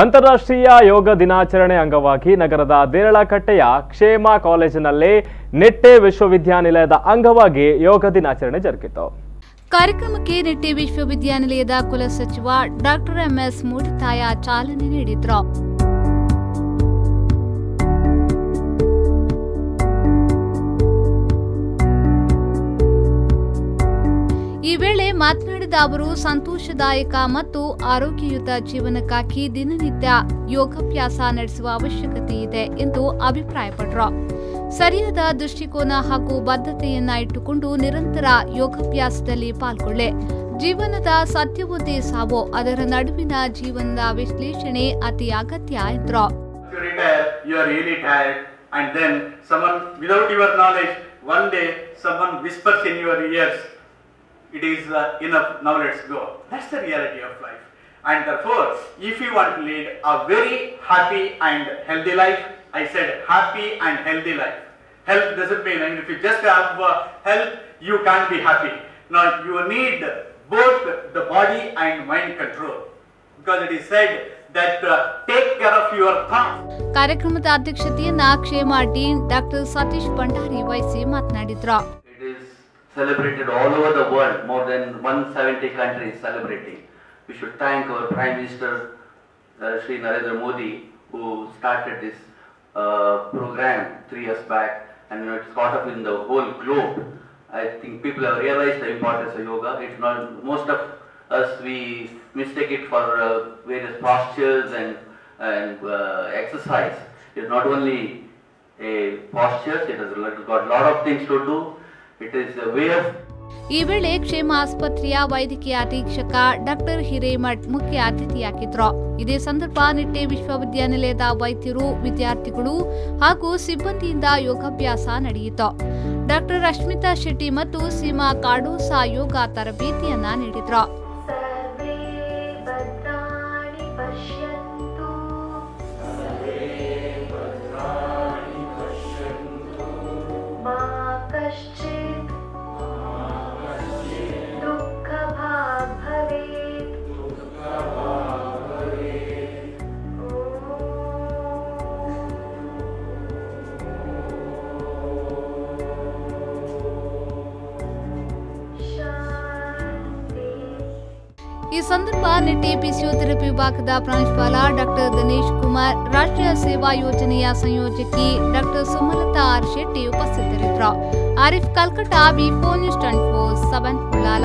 ಅಂತಾರಾಷ್ಟ್ರೀಯ ಯೋಗ ದಿನಾಚರಣೆ ಅಂಗವಾಗಿ ನಗರದ ದೇರಳಕಟ್ಟೆಯ ಕ್ಷೇಮ ಕಾಲೇಜಿನಲ್ಲಿ ನೆಟ್ಟೆ ವಿಶ್ವವಿದ್ಯಾನಿಲಯದ ಅಂಗವಾಗಿ ಯೋಗ ದಿನಾಚರಣೆ ಜರುಗಿತು. ಕಾರ್ಯಕ್ರಮಕ್ಕೆ ನೆಟ್ಟೆ ವಿಶ್ವವಿದ್ಯಾನಿಲಯದ ಕುಲಸಚಿವ ಡಾಕ್ಟರ್ ಎಂಎಸ್ ಮೂಡಿತಾಯ ಚಾಲನೆ ನೀಡಿದ್ರು. ಈ ವೇಳೆ ಮಾತನಾಡಿದ ಅವರು, ಸಂತೋಷದಾಯಕ ಮತ್ತು ಆರೋಗ್ಯಯುತ ಜೀವನಕ್ಕಾಗಿ ದಿನನಿತ್ಯ ಯೋಗಾಭ್ಯಾಸ ನಡೆಸುವ ಅವಶ್ಯಕತೆ ಇದೆ ಎಂದು ಅಭಿಪ್ರಾಯಪಟ್ಟರು. ಸರಿಯಾದ ದೃಷ್ಟಿಕೋನ ಹಾಗೂ ಬದ್ಧತೆಯನ್ನ ಇಟ್ಟುಕೊಂಡು ನಿರಂತರ ಯೋಗಾಭ್ಯಾಸದಲ್ಲಿ ಪಾಲ್ಗೊಳ್ಳೆ. ಜೀವನದ ಸತ್ಯವೊಂದೇ ಸಾವು, ಅದರ ನಡುವಿನ ಜೀವನದ ವಿಶ್ಲೇಷಣೆ ಅತಿ ಅಗತ್ಯ ಎಂದರು. it is uh, enough, now let's go. That's the reality of life. And therefore, if you want to lead a very happy and healthy life, I said happy and healthy life. Health doesn't mean, and if you just have uh, health, you can't be happy. Now, you need both the body and mind control. Because it is said that uh, take care of your thoughts. ಕಾರ್ಯಕ್ರಮದ ಅಧ್ಯಕ್ಷತೆಯನ್ನ ಕ್ಷೇಮ dean doctor Satish Bhandari ವಹಿಸಿ ಮಾತನಾಡಿದ್ರು It is celebrated all over the world, more than 170 countries celebrating. We should thank our Prime Minister uh, Sri Narendra Modi who started this uh, program three years back and you know, it's caught up in the whole globe. I think people have realized the importance of yoga. It's not, most of us we mistake it for uh, various postures and, and uh, exercise. It's not only a posture, it has got a lot of things to do. ಈ ವೇಳೆ ಕ್ಷೇಮ ಆಸ್ಪತ್ರೆಯ ವೈದ್ಯಕೀಯ ಅಧೀಕ್ಷಕ doctor Hiremath ಮುಖ್ಯ ಅತಿಥಿಯಾಗಿದ್ರು. ಇದೇ ಸಂದರ್ಭ ನಿಟ್ಟೆ ವಿಶ್ವವಿದ್ಯಾನಿಲಯದ ವೈದ್ಯರು, ವಿದ್ಯಾರ್ಥಿಗಳು ಹಾಗೂ ಸಿಬ್ಬಂದಿಯಿಂದ ಯೋಗಾಭ್ಯಾಸ ನಡೆಯಿತು. ಡಾಕ್ಟರ್ ರಶ್ಮಿತಾ ಶೆಟ್ಟಿ ಮತ್ತು ಸೀಮಾ ಕಾಡೋಸಾ ಯೋಗ ತರಬೇತಿಯನ್ನ ನೀಡಿದ್ರು. ಈ ಸಂದರ್ಭ ನಿಟ್ಟೆ ಫಿಸಿಯೋಥೆರಪಿ ವಿಭಾಗದ ಪ್ರಾಂಶುಪಾಲ ಡಾಕ್ಟರ್ ದಿನೇಶ್ ಕುಮಾರ್ ರಾಷ್ಟ್ರೀಯ ಸೇವಾ ಯೋಜನೆಯ ಸಂಯೋಜಕಿ ಡಾಕ್ಟರ್ ಸುಮಲತಾ ಆರ್ ಶೆಟ್ಟಿ ಉಪಸ್ಥಿತರಿದ್ದರು. Arif Kalkata V four news twenty four seven Ullal